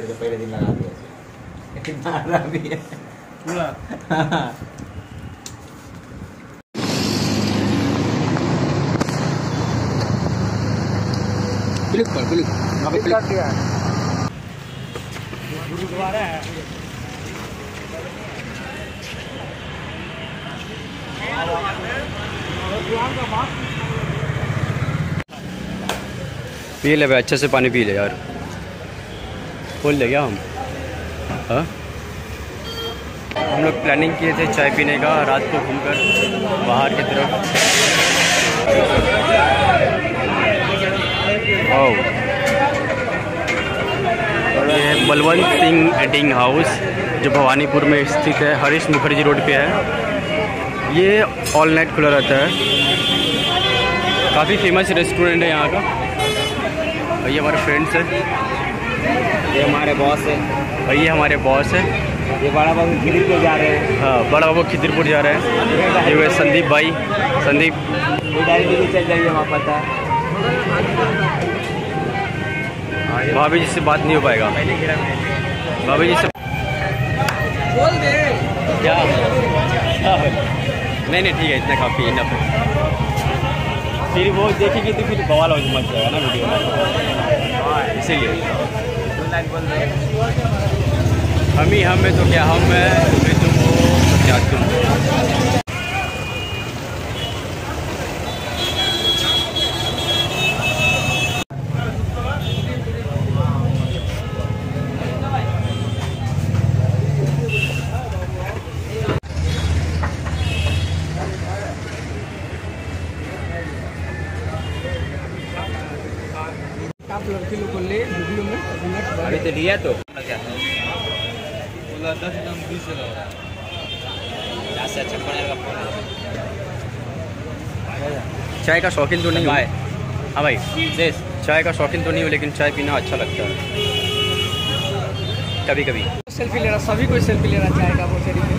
करके पहले दिन लगा दिया मारा भी है क्लिक कर क्लिक अभी क्लिक पी ले भाई अच्छे से पानी पी ले यार। खोल ले गया हम। हाँ? हम लोग प्लानिंग किए थे चाय पीने का, रात को घूमकर बाहर की तरफ़। ओह ये बलवंत सिंह एडिंग हाउस, जो भवानीपुर में स्थित है। हरीश मुखर्जी रोड पे है। ये ऑल नाइट खुला रहता है। काफ़ी फ़ेमस रेस्टोरेंट है यहाँ का। और ये हमारे फ्रेंड्स हैं। ये हमारे बॉस है। और ये हमारे बॉस है। ये बड़ा बाबू खिदिर को जा रहे हैं। हाँ बड़ा बाबू खिदिरपुर जा रहे हैं। ये हुए संदीप भाई। संदीप। गाड़ी चल जाइए वहाँ पता भाभी जी से बात नहीं हो पाएगा। भाभी जी से बोल दे। क्या? नहीं नहीं ठीक है इतना काफ़ी इनफ है। फिर वो देखेगी तो फिर बवाल हो मच जाएगा ना वीडियो में। इसीलिए। हम ही। हम है तो क्या हम है तुम हो क्या तुम आप लड़के लोग को ले वीडियो में अभी तो लिया तो। बोला दस दाम बीस से अच्छा पड़ेगा चाय का शौकीन तो नहीं बाय। हूँ हाँ भाई। देश चाय का शौकीन तो नहीं हूँ लेकिन चाय पीना अच्छा लगता है। कभी कभी। सेल्फी ले रहा सभी कोई सेल्फी ले रहा चाय का बोचरी में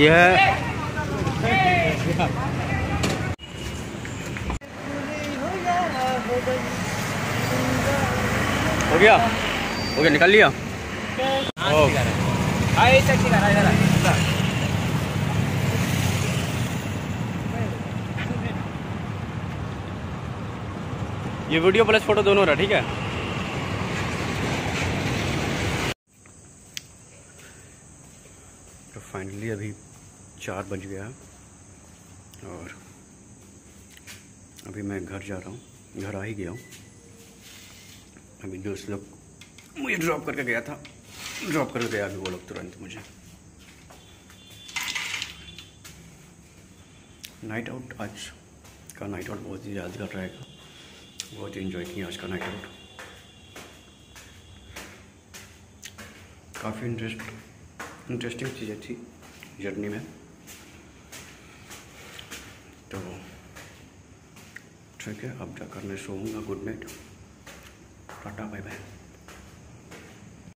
यह है हो गया? हो गया निकाल लिया? ये वीडियो प्लस फ़ोटो दोनों रहा ठीक है? तो फाइनली अभी चार बज गया। है और अभी मैं घर जा रहा हूँ, घर आ ही गया हूँ। अभी दोस्त लोग मुझे ड्रॉप करके गया था ड्रॉप करके गया अभी वो लोग तुरंत मुझे। नाइट आउट आज का नाइट आउट बहुत ही यादगार रहेगा। बहुत ही इन्जॉय किया आज का नाइट आउट काफ़ी इंटरेस्ट इंटरेस्टिंग चीज़ें थी जर्नी में तो ठीक है अब जाकर मैं सोऊँगा good night tata bye bye